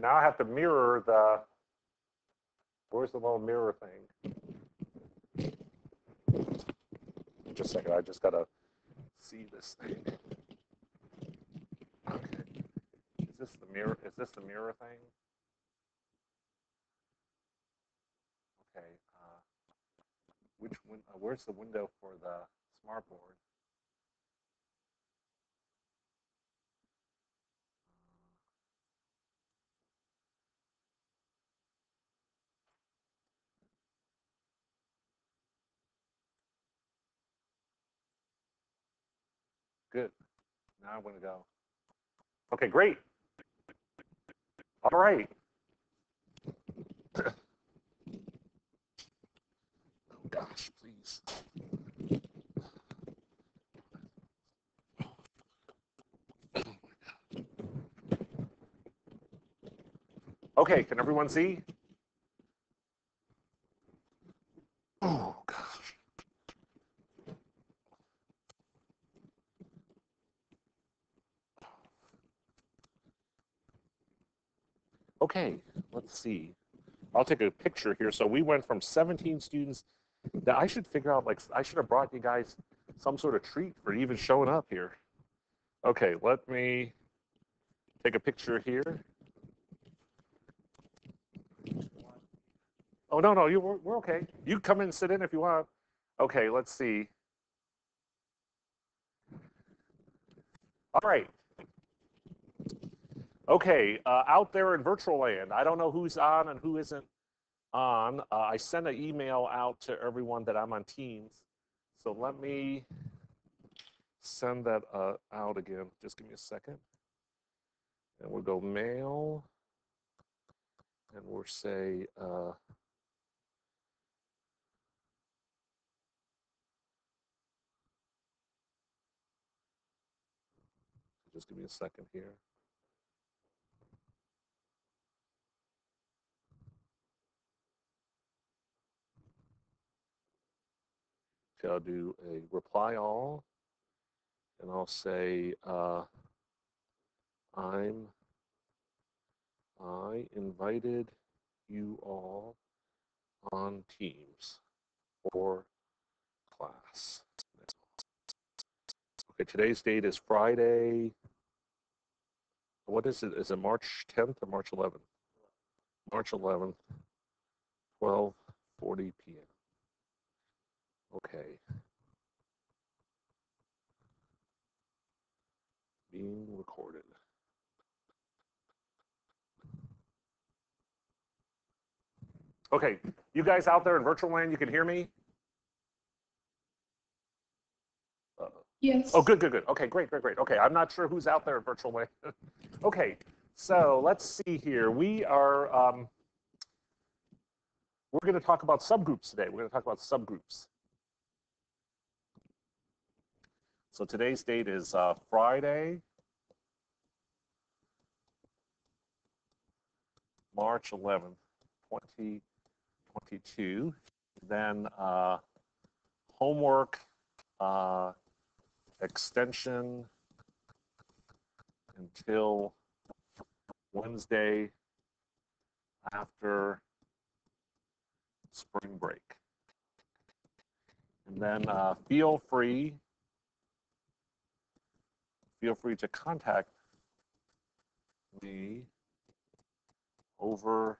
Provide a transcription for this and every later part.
now I have to mirror the, where's the little mirror thing? Just a second, I just gotta see this thing. Okay. Is this the mirror, is this the mirror thing? Okay, uh, which, win- uh, where's the window for the smartboard? Good. Now I'm gonna go. Okay, great. All right. oh gosh, please. Okay, can everyone see? Oh gosh. Okay, let's see. I'll take a picture here. So we went from 17 students. Now I should figure out, like, I should have brought you guys some sort of treat for even showing up here. Okay, let me take a picture here. Oh, no, no, you, we're, we're okay. You come in and sit in if you want. Okay, let's see. All right. Okay, uh, out there in virtual land, I don't know who's on and who isn't on. Uh, I sent an email out to everyone that I'm on Teams. So let me send that uh, out again. Just give me a second. And we'll go mail. And we'll say, uh, just give me a second here. Okay, I'll do a reply all, and I'll say, uh, I'm, I invited you all on Teams for class. Okay, today's date is Friday. What is it? Is it March 10th or March 11th? March 11th, 12:40 p.m. Okay. Being recorded. Okay, you guys out there in virtual land, you can hear me? Uh, Yes. Oh, good, good, good. Okay, great, great, great. Okay, I'm not sure who's out there in virtual land. okay, so let's see here. We are, um, we're going to talk about subgroups today. We're going to talk about subgroups. So today's date is uh, Friday, March 11th, 2022. Then uh, homework uh, extension until Wednesday after spring break. And then uh, feel free feel free to contact me over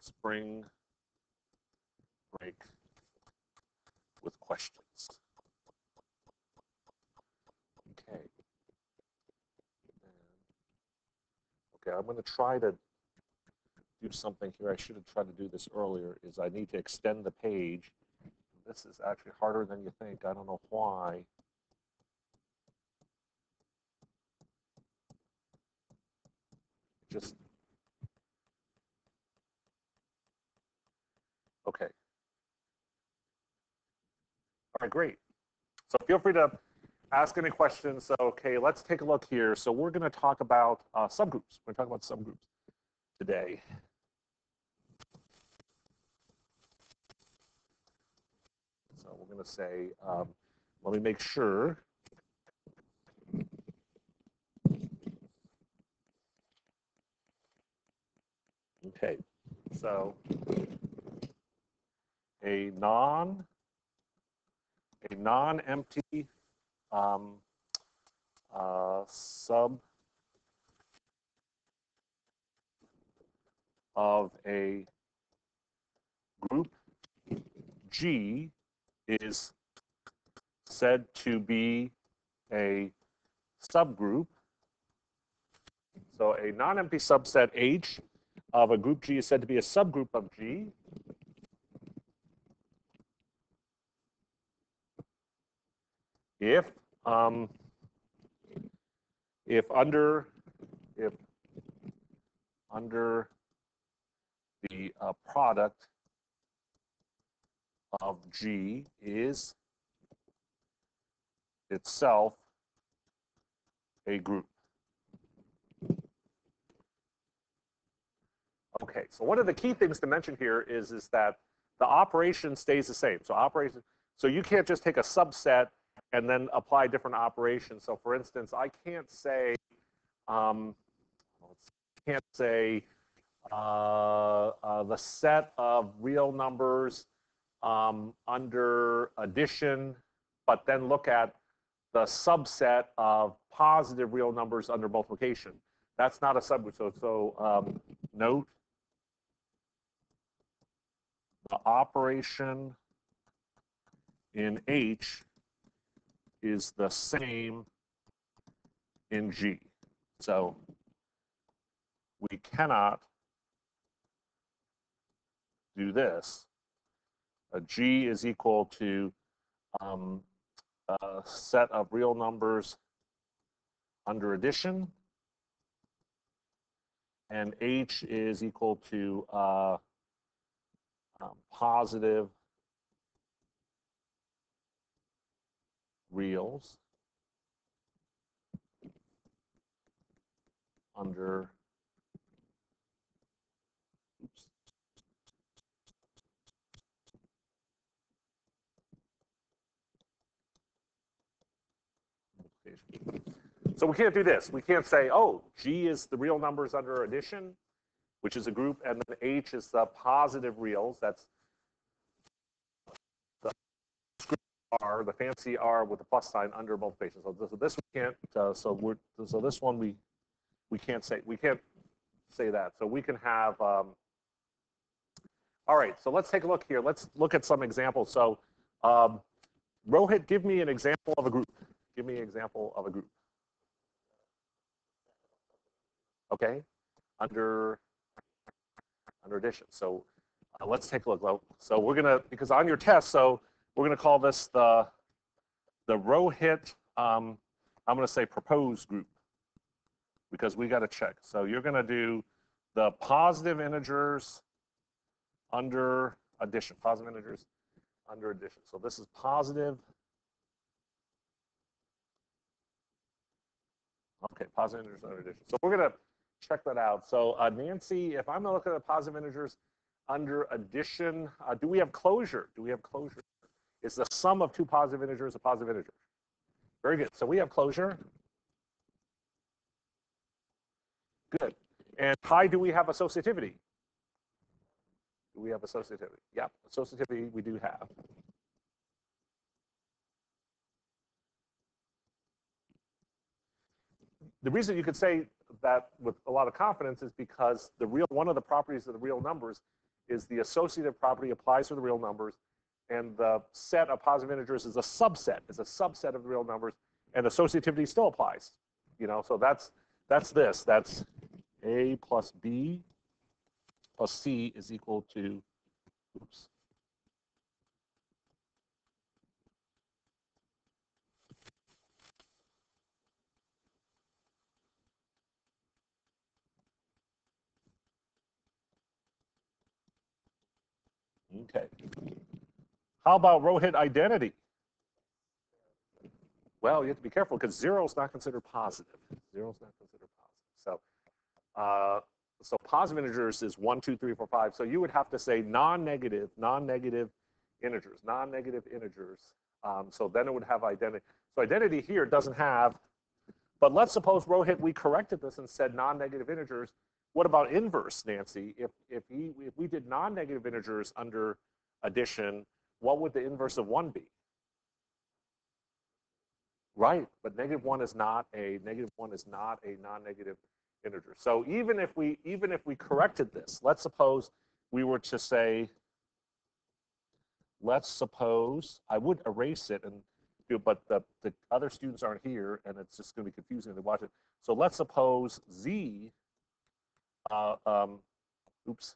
spring break with questions. Okay. Okay, I'm going to try to do something here. I should have tried to do this earlier, is I need to extend the page. This is actually harder than you think. I don't know why. Just okay. All right great. So feel free to ask any questions. So okay let's take a look here. So we're going to talk about uh, subgroups. We're going to talk about subgroups today. So we're going to say um, let me make sure Okay, so a non a non-empty um, uh, sub of a group G is said to be a subgroup. So a non-empty subset H of a group G is said to be a subgroup of G. If um, if under if under the uh, product of G is itself a group. Okay, so one of the key things to mention here is, is that the operation stays the same. So operation, so you can't just take a subset and then apply different operations. So for instance, I can't say, um, can't say uh, uh, the set of real numbers um, under addition, but then look at the subset of positive real numbers under multiplication. That's not a subgroup. So, so um, note the operation in H is the same in G. So we cannot do this. A G is equal to um, a set of real numbers under addition, and H is equal to uh, um, positive reals under So we can't do this. We can't say, oh, G is the real numbers under addition, which is a group, and then H is the positive reals. That's the R, the fancy R with the plus sign under multiplication. So this, this we can't. Uh, so we're so this one we we can't say we can't say that. So we can have. Um, all right. So let's take a look here. Let's look at some examples. So um, Rohit, give me an example of a group. Give me an example of a group. Okay, under under. So uh, let's take a look. So we're gonna because on your test, so we're gonna call this the the Rohit. Um, I'm gonna say proposed group because we got to check. So you're gonna do the positive integers under addition. Positive integers under addition. So this is positive Okay, positive integers under addition. So we're gonna check that out. So uh, Nancy, if I'm gonna look at the positive integers under addition, uh, do we have closure? Do we have closure? Is the sum of two positive integers a positive integer? Very good. So we have closure. Good. And hi, do we have associativity? Do we have associativity? Yep, associativity we do have. the reason you could say that with a lot of confidence is because the real one of the properties of the real numbers is the associative property applies to the real numbers, and the set of positive integers is a subset, is a subset of the real numbers, and associativity still applies. You know, so that's that's this. That's a plus b plus c is equal to, oops, Okay. How about Rohit identity? Well, you have to be careful because zero is not considered positive. Zero is not considered positive. So, uh, so positive integers is one, two, three, four, five. So you would have to say non-negative, non-negative integers, non-negative integers. Um, so then it would have identity. So identity here doesn't have But let's suppose Rohit, we corrected this and said non-negative integers. What about inverse, Nancy? If if he if we did non-negative integers under addition, what would the inverse of one be? Right, but negative one is not a negative one is not a non-negative integer. So even if we even if we corrected this, let's suppose we were to say, let's suppose I would erase it and do, but the the other students aren't here, and it's just going to be confusing to watch it. So let's suppose z. Uh, um, oops.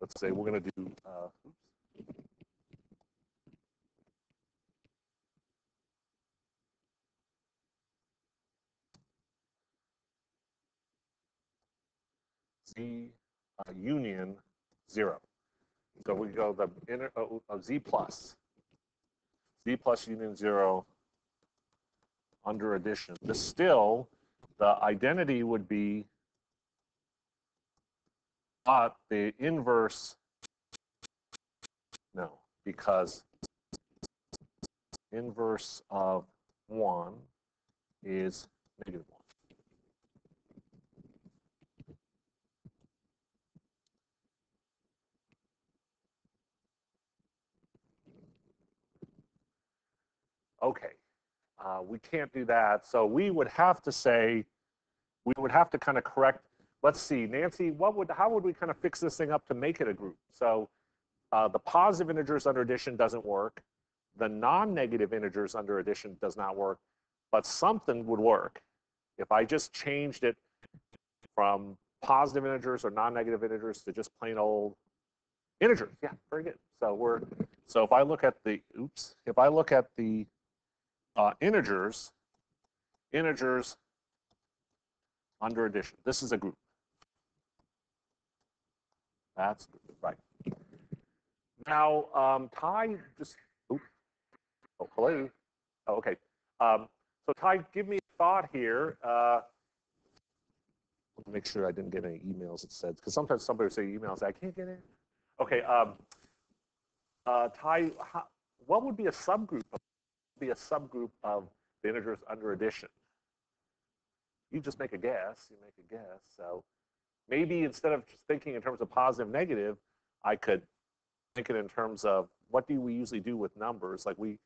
Let's say we're going to do. Uh, z uh, union 0. So we go the inner uh, z plus, z plus union 0 under addition. The still, the identity would be but the inverse, no, because inverse of 1 is negative 1. okay, uh, we can't do that. So we would have to say, we would have to kind of correct, let's see, Nancy, what would, how would we kind of fix this thing up to make it a group? So uh, the positive integers under addition doesn't work. The non-negative integers under addition does not work, but something would work. If I just changed it from positive integers or non-negative integers to just plain old integers. Yeah, very good. So we're, so if I look at the, oops, if I look at the uh, integers, integers under addition. This is a group. That's right. Now, um, Ty, just, oops, oh, hello. Oh, okay. Um, so Ty, give me a thought here. Uh, make sure I didn't get any emails that said, because sometimes somebody will say emails, I can't get it. Okay. Um, uh, Ty, how, what would be a subgroup of be a subgroup of the integers under addition. You just make a guess, you make a guess. So maybe instead of just thinking in terms of positive, negative, I could think it in terms of what do we usually do with numbers? Like we,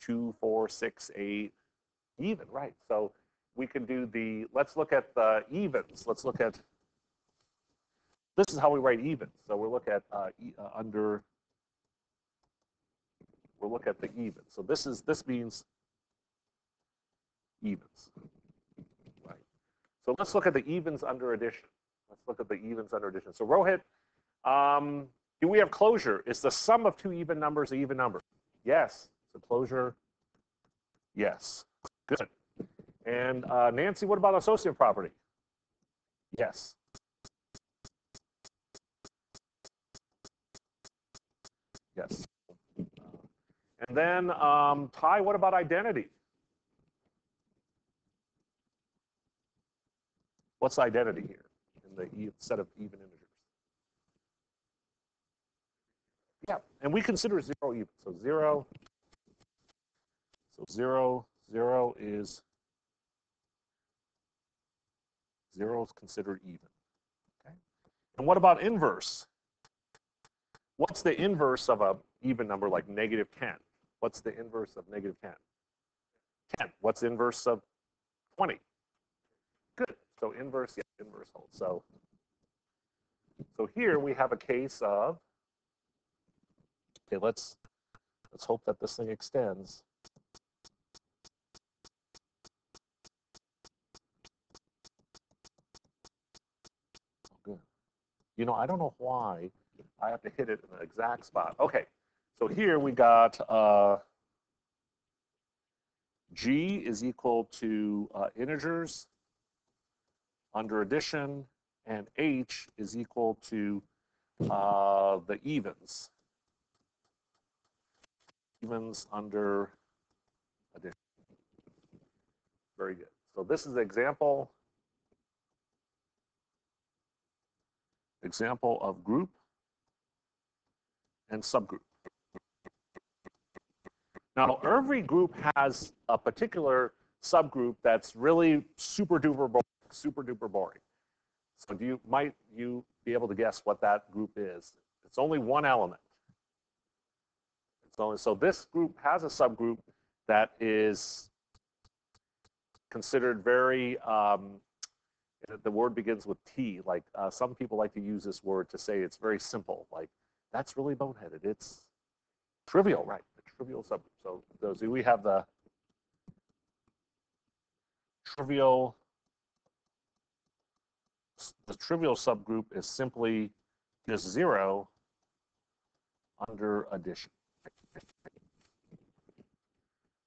two, four, six, eight, even, right? So we can do the, let's look at the evens. Let's look at, this is how we write evens. So we'll look at uh, e, uh, under we'll look at the even. So this is this means evens. Right. So let's look at the evens under addition. Let's look at the evens under addition. So Rohit, um, do we have closure? Is the sum of two even numbers an even number? Yes. So closure, yes. Good. And uh, Nancy, what about associative property? Yes. Yes. And then, um, Ty, what about identity? What's identity here in the set of even integers? Yeah, and we consider zero even. So zero, so zero, zero is, zero is considered even. Okay. And what about inverse? What's the inverse of a even number like negative 10? What's the inverse of negative 10? 10. What's inverse of 20? Good. So inverse, yeah, inverse holds. So, so here we have a case of, okay, let's, let's hope that this thing extends. Oh, good. You know, I don't know why I have to hit it in the exact spot. Okay, so here we got uh, G is equal to uh, integers under addition, and H is equal to uh, the evens. Evens under addition. Very good. So this is example example of group and subgroup. Now, every group has a particular subgroup that's really super duper boring, super duper boring. So do you might you be able to guess what that group is? It's only one element. It's only, so this group has a subgroup that is considered very um, the word begins with T. Like uh, some people like to use this word to say it's very simple. Like that's really boneheaded. It's trivial, right? Trivial subgroup. So those we have the trivial. The trivial subgroup is simply just zero under addition.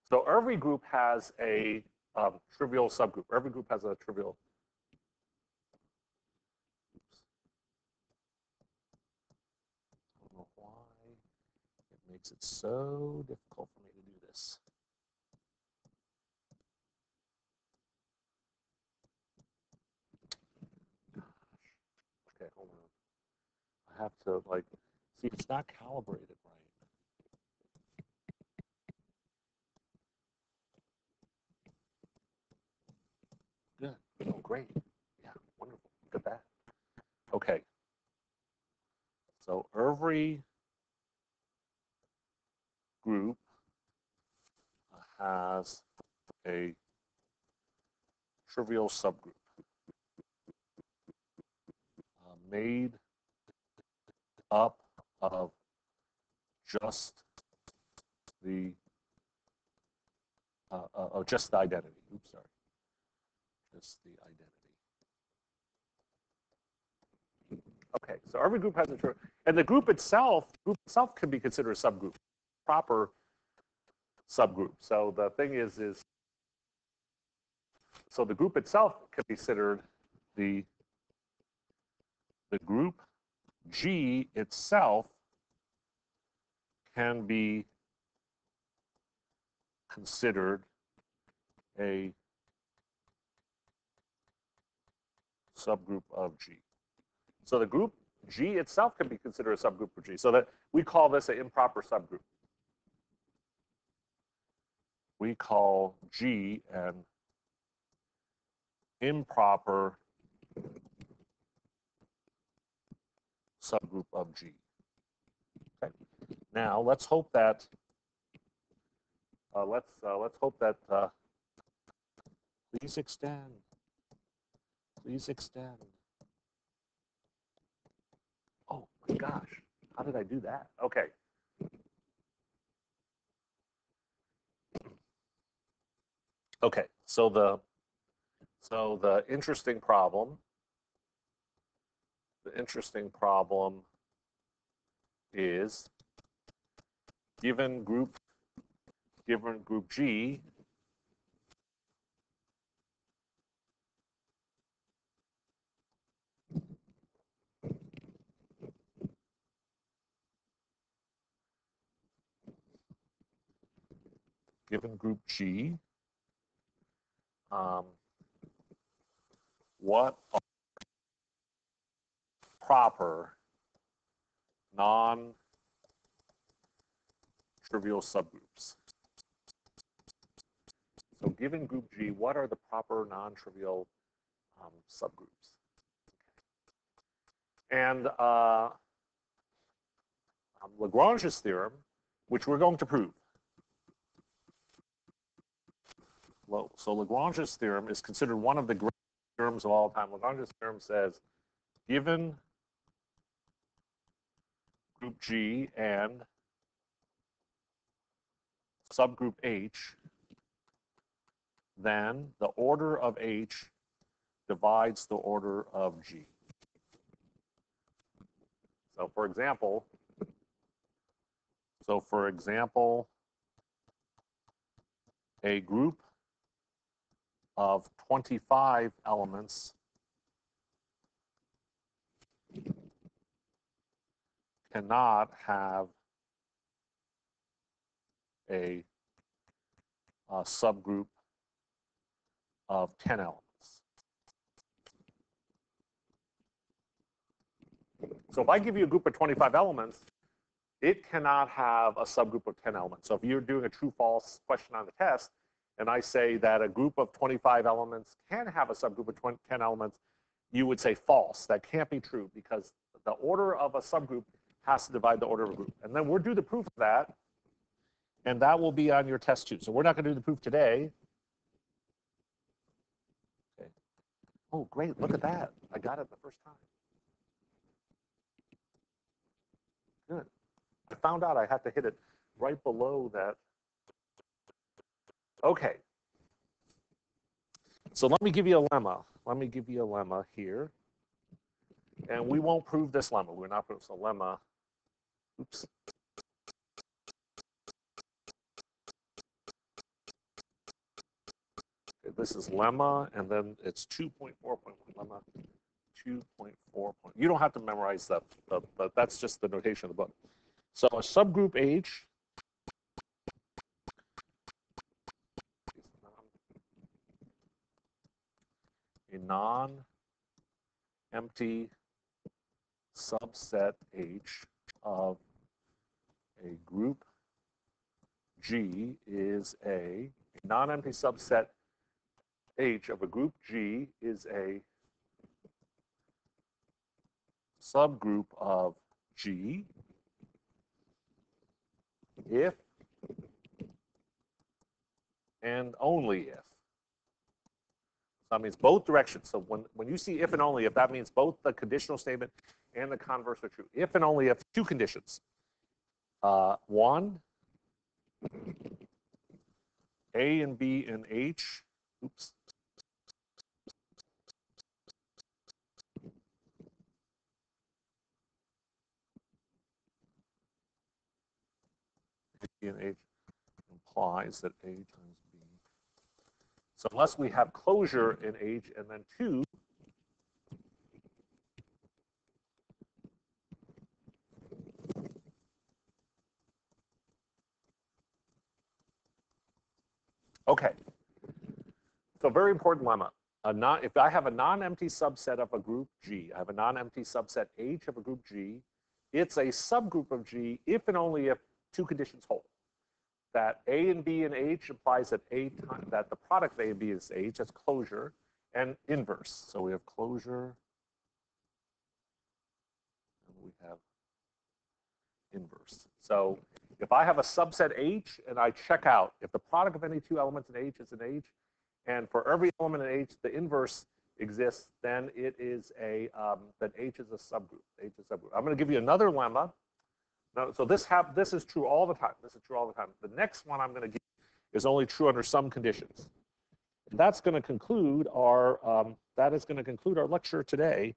So every group has a um, trivial subgroup. Every group has a trivial makes it so difficult for me to do this. Okay, hold on. I have to like see it's not calibrated right. Good. Oh, great. Yeah, wonderful. Look at that. Okay. So every group has a trivial subgroup uh, made up of just the uh, uh, oh, just the identity. Oops, sorry, just the identity. Okay, so every group has a trivial, and the group itself, group itself can be considered a subgroup proper subgroup. So the thing is, is so the group itself can be considered the the group G itself can be considered a subgroup of G. So the group G itself can be considered a subgroup of G. So that we call this an improper subgroup we call G an improper subgroup of G. Okay. Now let's hope that uh, let's uh, let's hope that uh, please extend. Please extend. Oh my gosh, how did I do that? Okay. Okay, so the so the interesting problem, the interesting problem is given group given group G given group G um, what are proper non-trivial subgroups. So given group G, what are the proper non-trivial um, subgroups? And uh, um, Lagrange's theorem, which we're going to prove, So Lagrange's theorem is considered one of the great theorems of all time. Lagrange's theorem says, given group G and subgroup H, then the order of H divides the order of G. So for example, so for example, a group of 25 elements cannot have a, a, subgroup of 10 elements. So if I give you a group of 25 elements, it cannot have a subgroup of 10 elements. So if you're doing a true false question on the test, and I say that a group of 25 elements can have a subgroup of 20, 10 elements, you would say false. That can't be true because the order of a subgroup has to divide the order of a group. And then we'll do the proof of that, and that will be on your test too. So we're not going to do the proof today. Okay. Oh, great. Look at that. I got it the first time. Good. I found out I had to hit it right below that. Okay. So let me give you a lemma. Let me give you a lemma here. And we won't prove this lemma. We're not proving a lemma. Oops. This is lemma, and then it's 2.4.1 lemma, 2.4. Point. You don't have to memorize that, but, but that's just the notation of the book. So a subgroup H a non-empty subset H of a group G is a non-empty subset H of a group G is a subgroup of G if and only if. That means both directions. So when, when you see if and only if, that means both the conditional statement and the converse are true. If and only if, two conditions. Uh, one, A and B and H, oops. And H implies that A times. So unless we have closure in H and then two, Okay. So very important lemma. Non, if I have a non-empty subset of a group G, I have a non-empty subset H of a group G, it's a subgroup of G if and only if two conditions hold. That A and B and H implies that A time, that the product of A and B is H, that's closure, and inverse. So we have closure, and we have inverse. So if I have a subset H and I check out, if the product of any two elements in H is an H, and for every element in H, the inverse exists, then it is a, um, then H is a subgroup. H is a subgroup. I'm going to give you another lemma. Now, so this have this is true all the time. This is true all the time. The next one I'm going to give is only true under some conditions. And that's going to conclude our um, that is going to conclude our lecture today,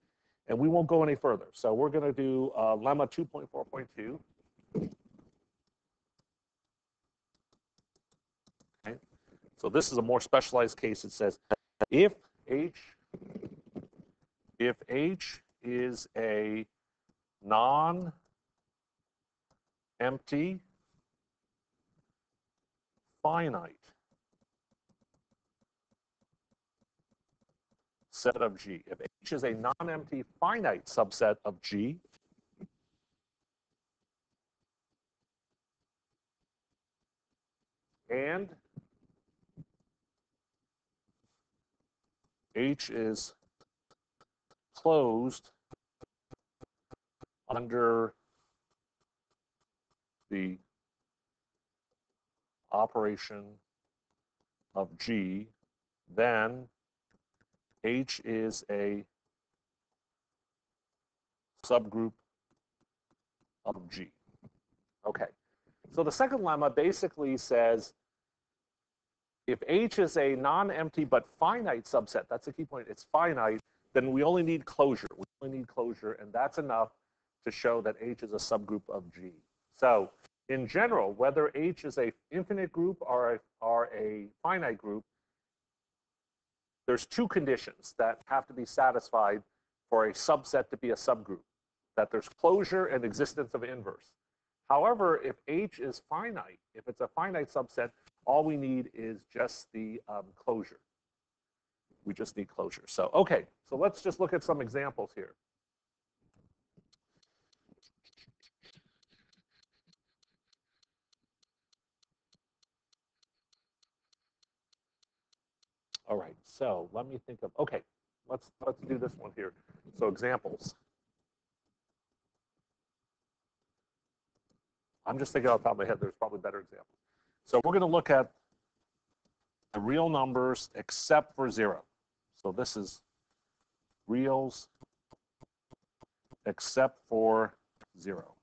and we won't go any further. So we're going to do uh, lemma 2.4.2. So this is a more specialized case. It says if H, if H is a non-empty finite set of G. If H is a non-empty finite subset of G, and H is closed under the operation of G, then H is a subgroup of G. Okay, so the second lemma basically says if H is a non-empty but finite subset, that's the key point, it's finite, then we only need closure. We only need closure, and that's enough to show that H is a subgroup of G. So in general, whether H is a infinite group or a, or a finite group, there's two conditions that have to be satisfied for a subset to be a subgroup, that there's closure and existence of inverse. However, if H is finite, if it's a finite subset, all we need is just the um, closure. We just need closure. So, okay, so let's just look at some examples here. All right, so let me think of, okay, let's, let's do this one here. So examples. I'm just thinking off the top of my head, there's probably better examples. So we're gonna look at the real numbers except for zero. So this is reals except for zero.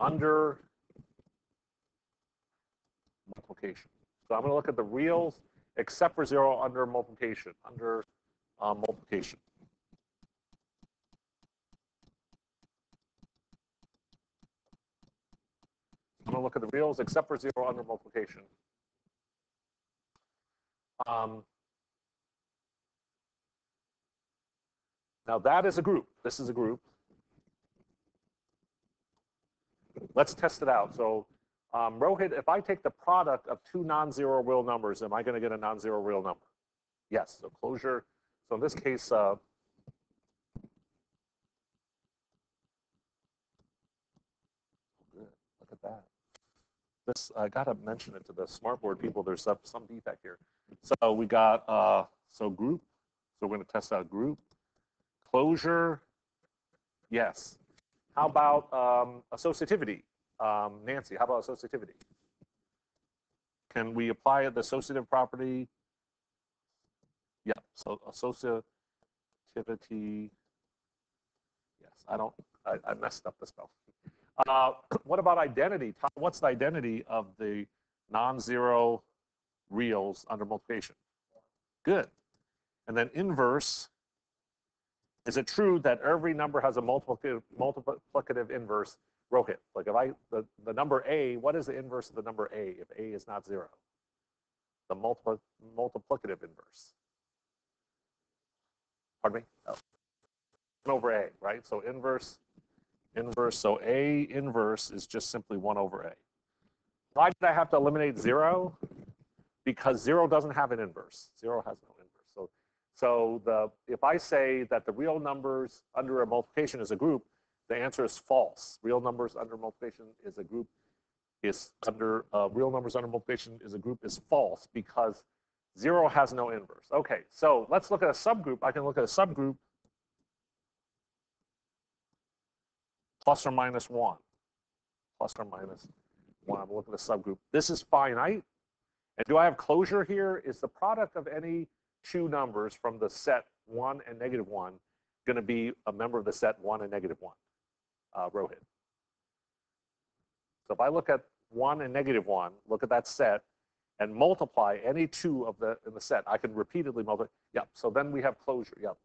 Under multiplication. So I'm going to look at the reals except for zero under multiplication, under uh, multiplication. I'm going to look at the reals except for zero under multiplication. Um, now that is a group. This is a group. Let's test it out. So um, Rohit, if I take the product of two non-zero real numbers, am I going to get a non-zero real number? Yes. So closure. So in this case, uh, look at that. This I got to mention it to the smartboard people. There's some, some defect here. So we got uh, so group. So we're going to test out group closure. Yes. How about um, associativity? Um, Nancy, how about associativity? Can we apply the associative property? Yeah, so associativity. Yes, I don't, I, I messed up the spell. Uh, what about identity? What's the identity of the non-zero reals under multiplication? Good. And then inverse, is it true that every number has a multiplicative, multiplicative inverse Rohit? Like if I, the, the number A, what is the inverse of the number A if A is not zero? The multipli multiplicative inverse. Pardon me? Oh. 1 over A, right? So inverse, inverse. So A inverse is just simply 1 over A. Why did I have to eliminate 0? Because 0 doesn't have an inverse. 0 has no inverse. So, so the if I say that the real numbers under a multiplication is a group, the answer is false. Real numbers under multiplication is a group is under uh, real numbers under multiplication is a group is false because zero has no inverse. Okay, so let's look at a subgroup. I can look at a subgroup plus or minus one, plus or minus one. I'm looking at a subgroup. This is finite. And do I have closure here? Is the product of any two numbers from the set one and negative one going to be a member of the set one and negative one? Uh, Rohit. So if I look at one and negative one, look at that set, and multiply any two of the in the set, I can repeatedly multiply. Yep. So then we have closure. Yep.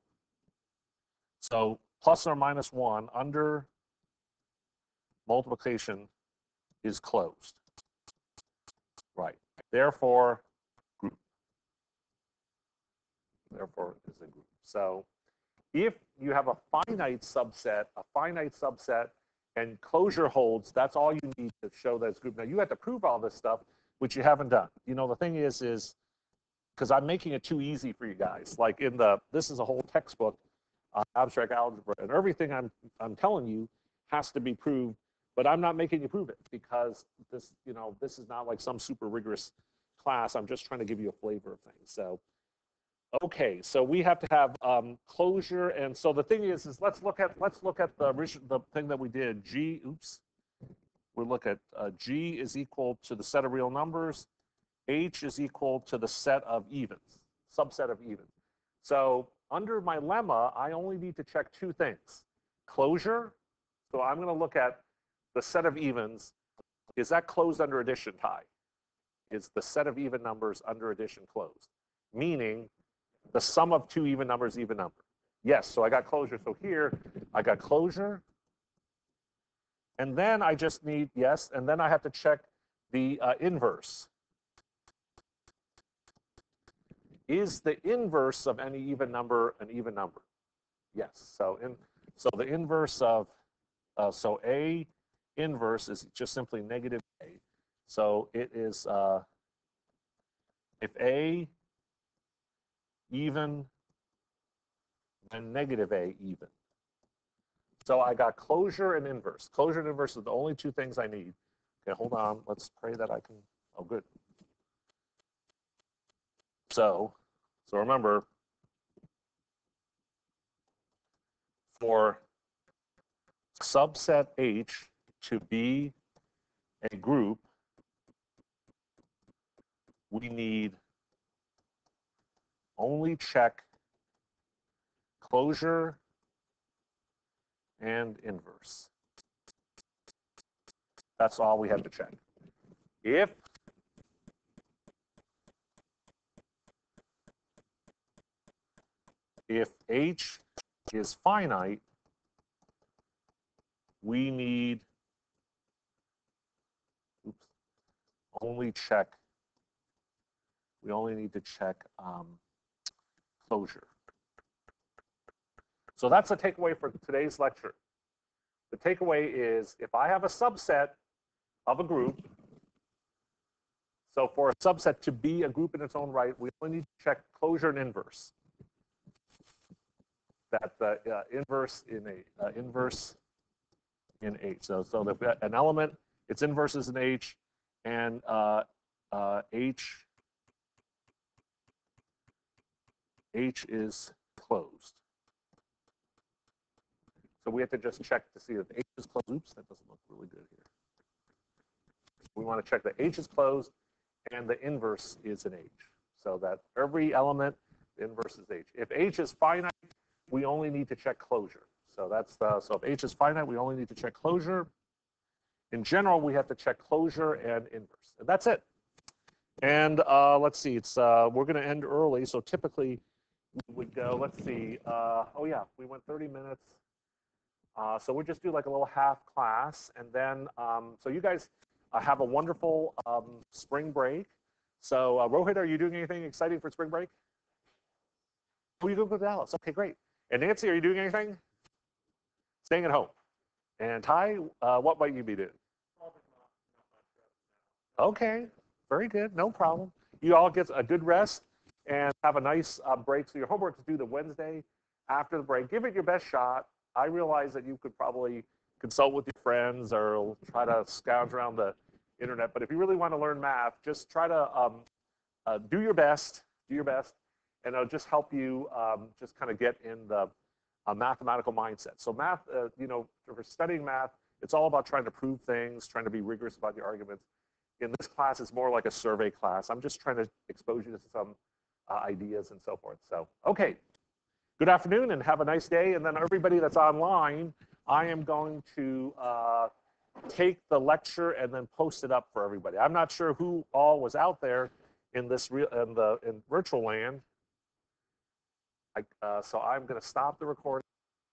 So plus or minus one under multiplication is closed. Right. Therefore, group. Therefore is a group. So if you have a finite subset, a finite subset, and closure holds, that's all you need to show that it's group. Now you have to prove all this stuff, which you haven't done. You know, the thing is, is because I'm making it too easy for you guys. Like in the, this is a whole textbook, uh, abstract algebra, and everything I'm I'm telling you has to be proved. But I'm not making you prove it because this, you know, this is not like some super rigorous class. I'm just trying to give you a flavor of things. So Okay, so we have to have um, closure, and so the thing is, is let's look at let's look at the the thing that we did. G, oops, we look at uh, G is equal to the set of real numbers. H is equal to the set of evens, subset of evens. So under my lemma, I only need to check two things: closure. So I'm going to look at the set of evens. Is that closed under addition Ty? Is the set of even numbers under addition closed? Meaning the sum of two even numbers, even number. Yes, so I got closure. So here, I got closure. And then I just need, yes, and then I have to check the uh, inverse. Is the inverse of any even number an even number? Yes, so in so the inverse of, uh, so A inverse is just simply negative A. So it is, uh, if A even and negative A even. So I got closure and inverse. Closure and inverse are the only two things I need. Okay, hold on. Let's pray that I can. Oh, good. So So remember, for subset H to be a group, we need only check closure and inverse. That's all we have to check. If if H is finite, we need oops, only check, we only need to check um, So that's the takeaway for today's lecture. The takeaway is if I have a subset of a group, so for a subset to be a group in its own right, we only need to check closure and inverse. That the uh, inverse in a uh, inverse in H. So so the, an element, its inverse is in H, and uh, uh, H H is closed. So we have to just check to see if H is closed. Oops, that doesn't look really good here. We want to check that H is closed and the inverse is an H. So that every element, the inverse is H. If H is finite, we only need to check closure. So that's the, so if H is finite, we only need to check closure. In general, we have to check closure and inverse. And that's it. And uh, let's see, it's uh, we're going to end early. So typically we would go, let's see, uh, oh yeah, we went 30 minutes. Uh, so we'll just do like a little half class. And then, um, so you guys uh, have a wonderful um, spring break. So uh, Rohit, are you doing anything exciting for spring break? Oh, you go to Dallas. Okay, great. And Nancy, are you doing anything? Staying at home. And Ty, uh, what might you be doing? Okay, very good. No problem. You all get a good rest and have a nice uh, break. So your homework is due the Wednesday after the break. Give it your best shot. I realize that you could probably consult with your friends or try to scourge around the internet. But if you really want to learn math, just try to um, uh, do your best, do your best, and it'll just help you um, just kind of get in the uh, mathematical mindset. So math, uh, you know, for studying math, it's all about trying to prove things, trying to be rigorous about your arguments. In this class, it's more like a survey class. I'm just trying to expose you to some ideas and so forth. So, okay. Good afternoon and have a nice day. And then everybody that's online, I am going to uh, take the lecture and then post it up for everybody. I'm not sure who all was out there in this real in the in virtual land. I, uh, so I'm going to stop the recording.